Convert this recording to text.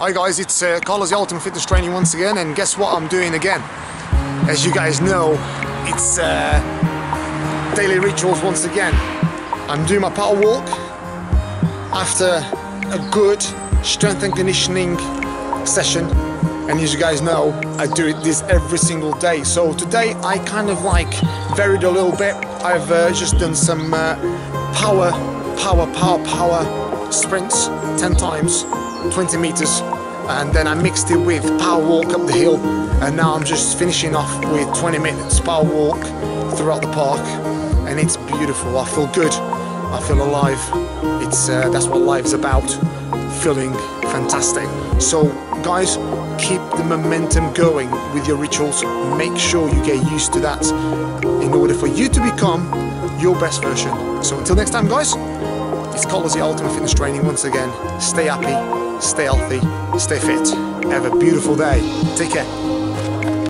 Hi guys, it's uh, Carlos the Ultimate Fitness Training once again and guess what I'm doing again? As you guys know, it's uh, daily rituals once again. I'm doing my power walk after a good strength and conditioning session and as you guys know I do this every single day so today I kind of like varied a little bit I've uh, just done some uh, power power power power sprints 10 times 20 meters. And then I mixed it with power walk up the hill. And now I'm just finishing off with 20 minutes power walk throughout the park. And it's beautiful. I feel good. I feel alive. It's uh, that's what life's about. Feeling fantastic. So guys keep the momentum going with your rituals. Make sure you get used to that in order for you to become your best version. So until next time guys it's Carlos the Ultimate Fitness Training once again stay happy stay healthy, stay fit. Have a beautiful day. Take care.